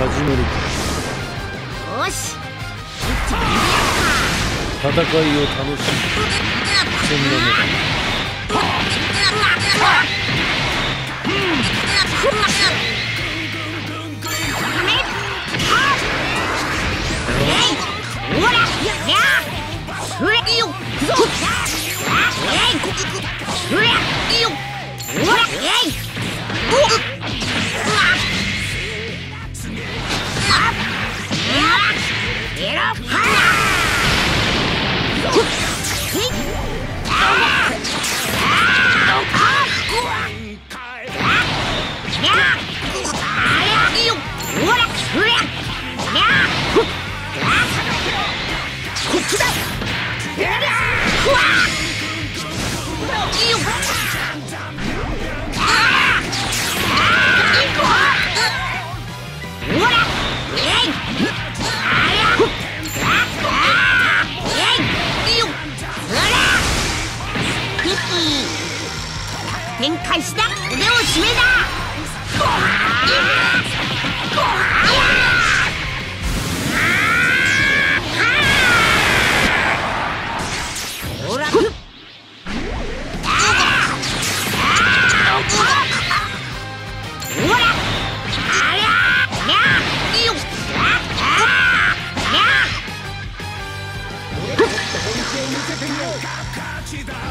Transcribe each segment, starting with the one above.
始める。よし。戦いを楽しむ。そんなものほ展開した。腕を締めだ。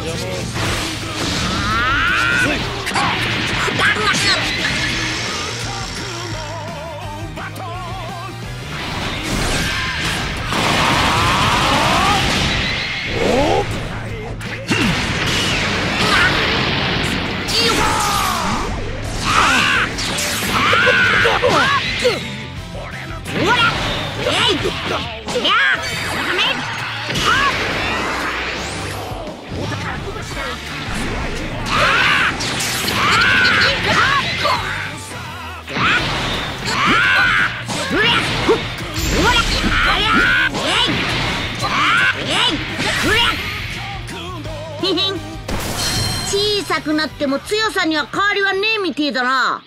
よあ小さくなっても強さには変わりはねえみてえだな。